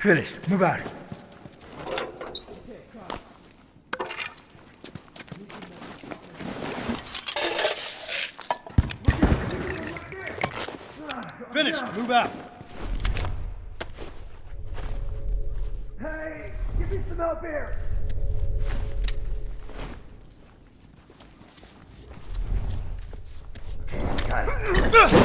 Finished. Move out. Finished. Move out. Hey, give me some help here. Got it.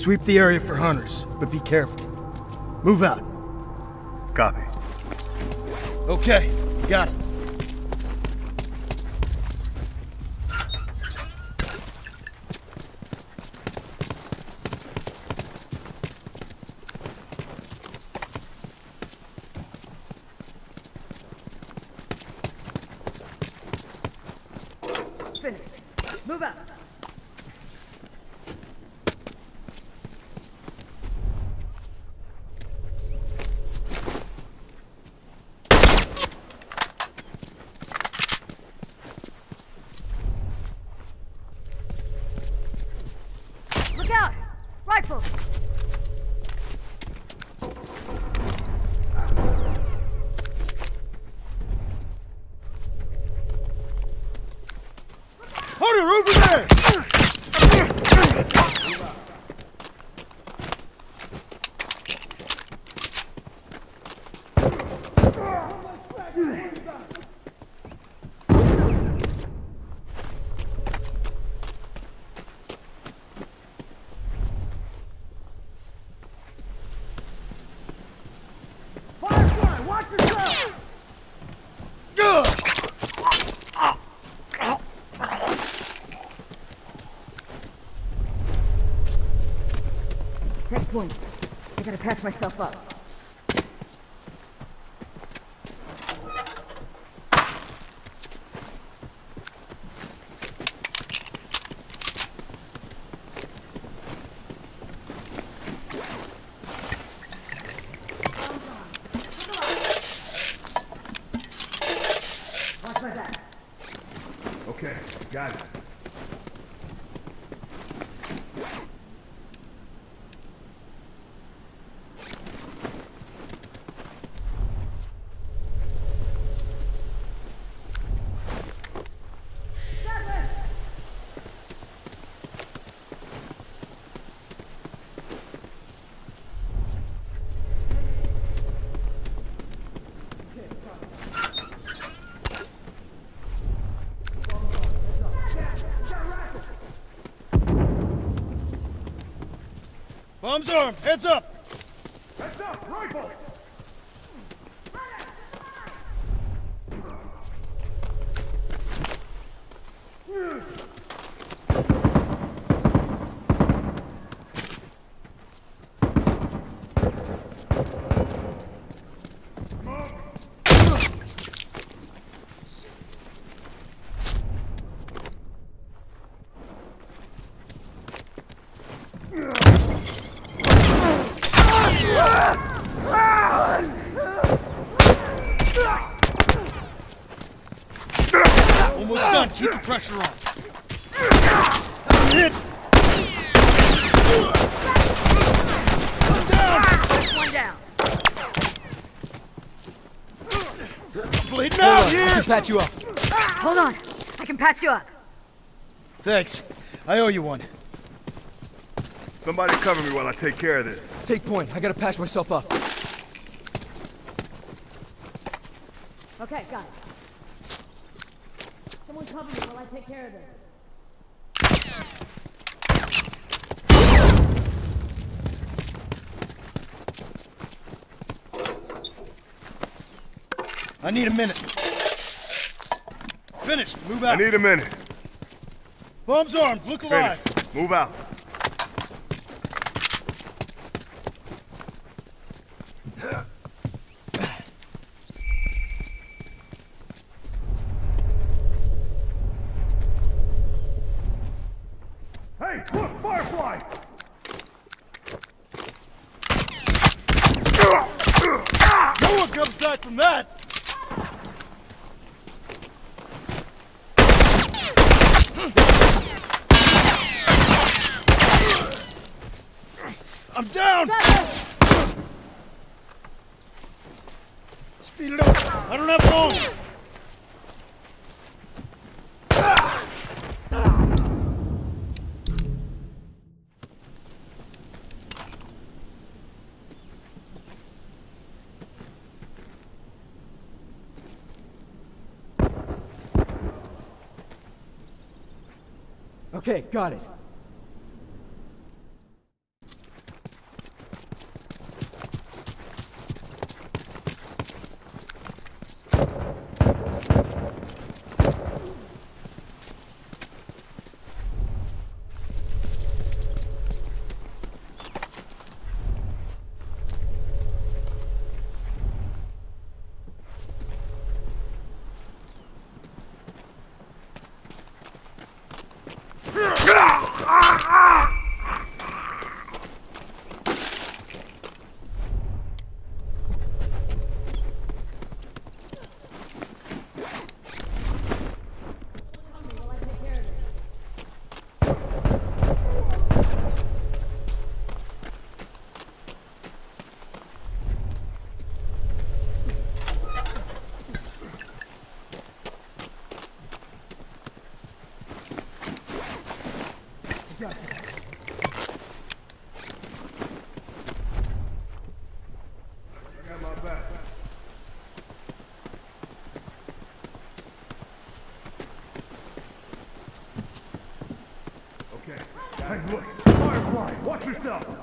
Sweep the area for hunters, but be careful. Move out. Copy. Okay, got it. Finished. Move out. Look out! Rifle! Hunter, over there! Checkpoint. I gotta patch myself up. Watch my back. Okay, got it. Bombs armed. Heads up. Heads up, rifle! Almost done. Keep the pressure on. I'm hit. I'm down. One down. Bleeding out I here. can patch you up. Hold on. I can patch you up. Thanks. I owe you one. Somebody cover me while I take care of this. Take point. I gotta patch myself up. Okay, got it. Someone cover me while I take care of this. I need a minute. Finished. Move out. I need a minute. Bombs armed. Look alive. Finished. Move out. Hey, look, Firefly! Comes back from that. I'm down. Speed it up. I don't have long. Okay, got it. I got my back. Okay. Hey, look! Firefly! Watch yourself!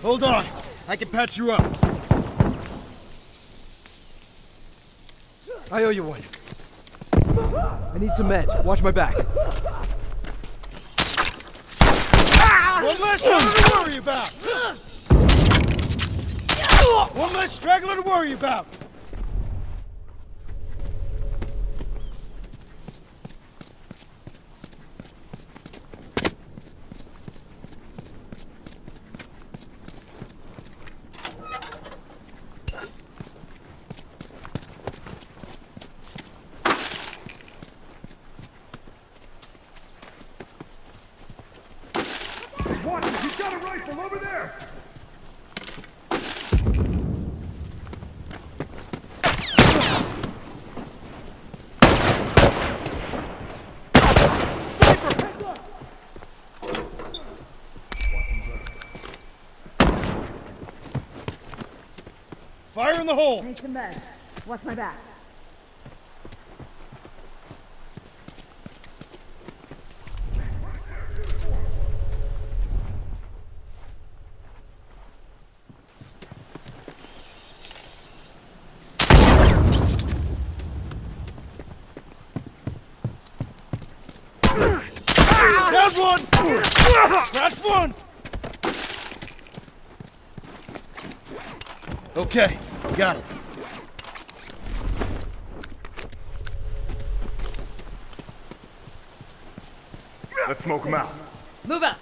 Hold on. I can patch you up. I owe you one. I need some meds. Watch my back. One less hunter to worry about. One less straggler to worry about. In the hole. Need some meds. Watch my back. One. That's one. Okay, got it. Let's smoke him out. Move up.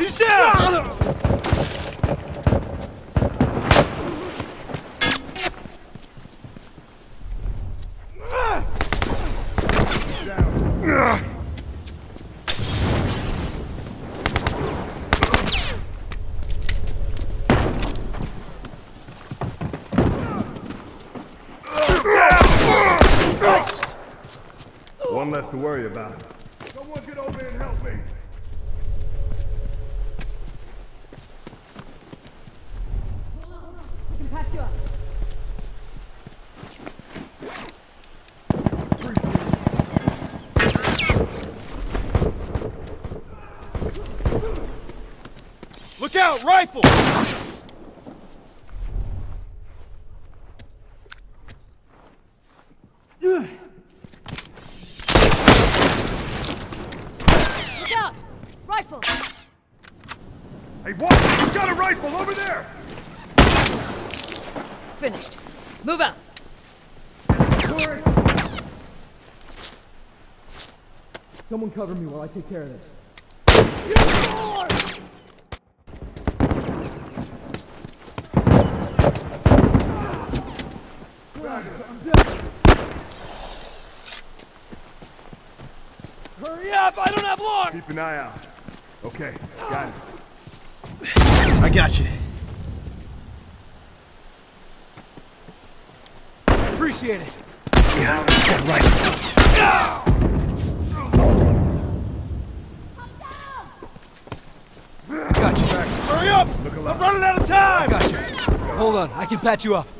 He's down. One less to worry about. Someone get over and help me. I can patch you up. Look out, rifle. Look out! Rifle! Hey, watch it! He's got a rifle over there! Finished. Move out. Someone cover me while I take care of this. Hurry up! I don't have long. Keep an eye out. Okay, got it. I got you. Appreciate it. Got you. Hurry up! Look I'm alive. running out of time. Got you. Hold on. I can patch you up.